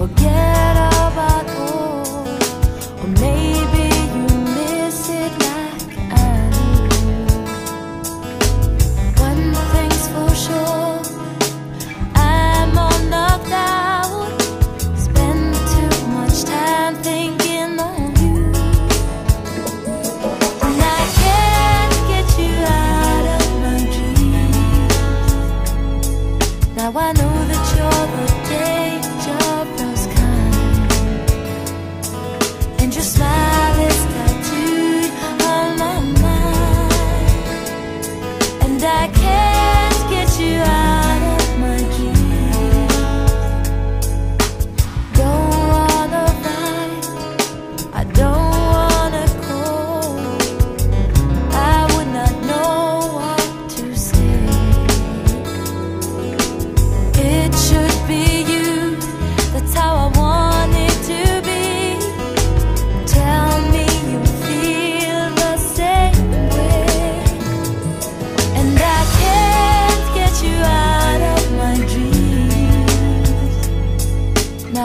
forget about all, or maybe you miss it like I do. One thing's for sure, I'm all knocked out. Spend too much time thinking on you, and I can't get you out of my dreams. Now I know that you're the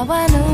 sábana.